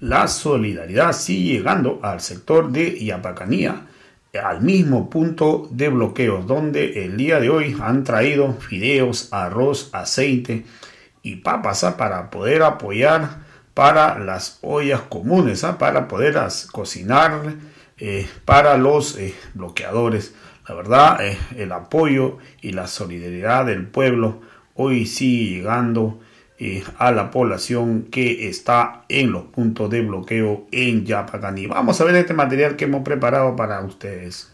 la solidaridad sigue llegando al sector de Yapacanía, al mismo punto de bloqueo, donde el día de hoy han traído fideos, arroz, aceite y papas ¿ah? para poder apoyar para las ollas comunes, ¿ah? para poder cocinar eh, para los eh, bloqueadores. La verdad, eh, el apoyo y la solidaridad del pueblo hoy sigue llegando a la población que está en los puntos de bloqueo en Yapacaní. Vamos a ver este material que hemos preparado para ustedes.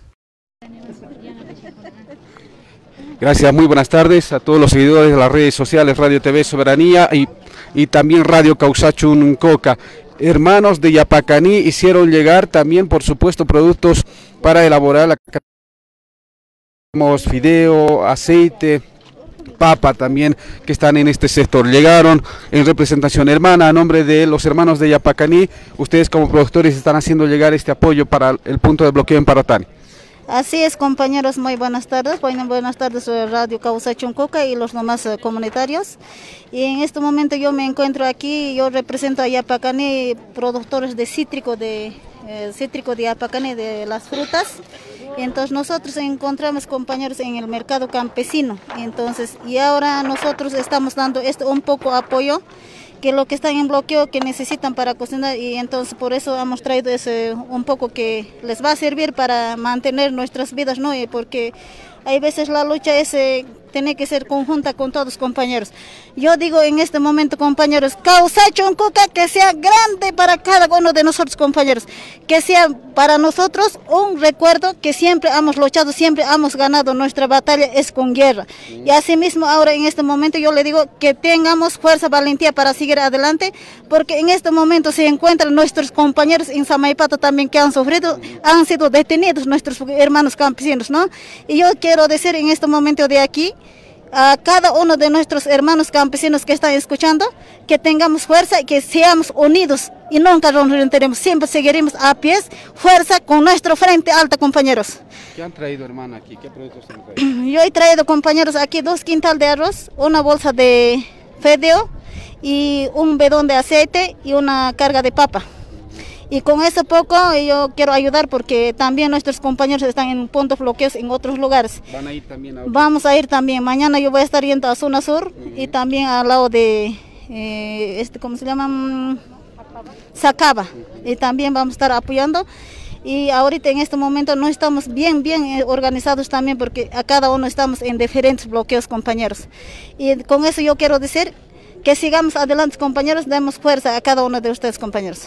Gracias, muy buenas tardes a todos los seguidores de las redes sociales Radio TV Soberanía y, y también Radio Coca. Hermanos de Yapacaní hicieron llegar también, por supuesto, productos para elaborar la fideo, aceite, papa también que están en este sector. Llegaron en representación hermana a nombre de los hermanos de Yapacaní. Ustedes como productores están haciendo llegar este apoyo para el punto de bloqueo en Paratani. Así es, compañeros, muy buenas tardes. Buenas, buenas tardes, eh, Radio Causa Chuncoca y los demás eh, comunitarios. Y en este momento yo me encuentro aquí, yo represento a Yapacaní, productores de cítrico de, eh, cítrico de Yapacaní, de las frutas. Y entonces nosotros encontramos compañeros en el mercado campesino. Y entonces, y ahora nosotros estamos dando esto un poco apoyo que lo que están en bloqueo que necesitan para cocinar y entonces por eso hemos traído ese un poco que les va a servir para mantener nuestras vidas, ¿no? porque hay veces la lucha es tiene que ser conjunta con todos compañeros. Yo digo en este momento compañeros, causa Choncoca que sea grande para cada uno de nosotros compañeros, que sea para nosotros un recuerdo que siempre hemos luchado, siempre hemos ganado nuestra batalla es con guerra. Y asimismo ahora en este momento yo le digo que tengamos fuerza, valentía para seguir adelante, porque en este momento se encuentran nuestros compañeros en Samaipata también que han sufrido, han sido detenidos nuestros hermanos campesinos, ¿no? Y yo quiero decir en este momento de aquí, a cada uno de nuestros hermanos campesinos que están escuchando, que tengamos fuerza y que seamos unidos y nunca nos rendiremos, siempre seguiremos a pies, fuerza con nuestro frente alta, compañeros. ¿Qué han traído, hermana, aquí? ¿Qué productos han traído? Yo he traído, compañeros, aquí dos quintal de arroz, una bolsa de fedeo y un bedón de aceite y una carga de papa. Y con eso poco yo quiero ayudar porque también nuestros compañeros están en puntos bloqueos en otros lugares. ¿Van a ir también Vamos a ir también. Mañana yo voy a estar yendo a zona sur y también al lado de, eh, este, ¿cómo se llama? Sacaba. Y también vamos a estar apoyando. Y ahorita en este momento no estamos bien, bien eh, organizados también porque a cada uno estamos en diferentes bloqueos, compañeros. Y con eso yo quiero decir que sigamos adelante, compañeros, demos fuerza a cada uno de ustedes, compañeros.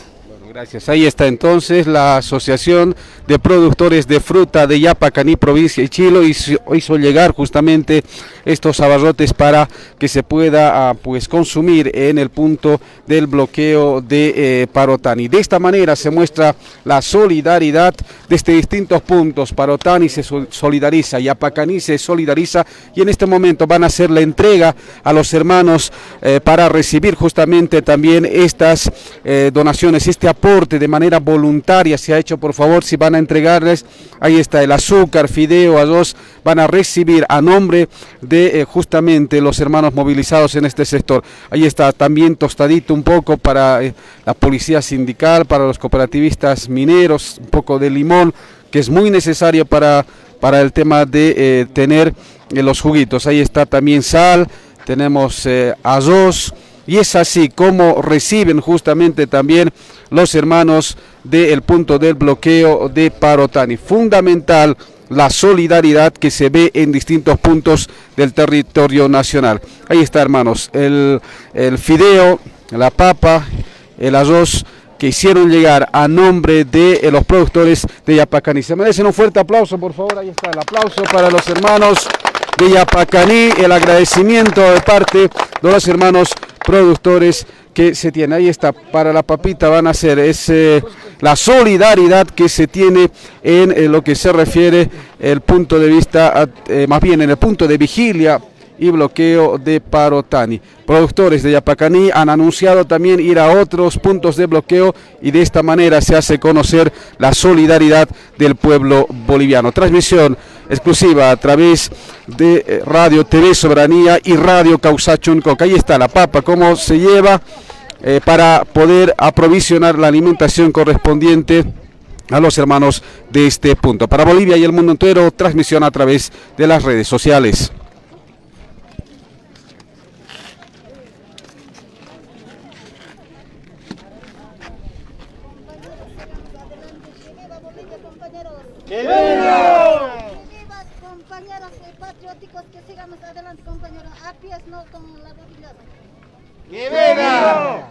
Gracias. Ahí está entonces la Asociación de Productores de Fruta de Yapacaní, provincia de Chilo, hizo, llegar justamente estos abarrotes para que se pueda ah, pues consumir en el punto del bloqueo de eh, Parotani. De esta manera se muestra la solidaridad desde distintos puntos. Parotani se solidariza, Yapacaní se solidariza y en este momento van a hacer la entrega a los hermanos eh, para recibir justamente también estas eh, donaciones, este apoyo de manera voluntaria se ha hecho, por favor, si van a entregarles, ahí está el azúcar, fideo, arroz, van a recibir a nombre de eh, justamente los hermanos movilizados en este sector. Ahí está también tostadito un poco para eh, la policía sindical, para los cooperativistas mineros, un poco de limón, que es muy necesario para, para el tema de eh, tener los juguitos. Ahí está también sal, tenemos arroz, y es así como reciben justamente también los hermanos del punto del bloqueo de Parotani. Fundamental la solidaridad que se ve en distintos puntos del territorio nacional. Ahí está, hermanos, el, el fideo, la papa, el arroz que hicieron llegar a nombre de eh, los productores de Yapacaní. Se merecen un fuerte aplauso, por favor. Ahí está el aplauso para los hermanos de Yapacaní, el agradecimiento de parte de los hermanos productores que se tiene. Ahí está, para la papita van a ser es la solidaridad que se tiene en, eh, lo que se refiere el punto de vista, eh, más bien en el punto de vigilia y bloqueo de Parotani. Productores de Yapacaní han anunciado también ir a otros puntos de bloqueo y de esta manera se hace conocer la solidaridad del pueblo boliviano. Transmisión exclusiva a través de eh, Radio TV Soberanía y Radio Causachuncoca. Ahí está la papa, cómo se lleva eh, para poder aprovisionar la alimentación correspondiente a los hermanos de este punto. Para Bolivia y el mundo entero, transmisión a través de las redes sociales. patrióticos que sigamos adelante, compañeros, a pies, no con la rodillas. ¡Que viva!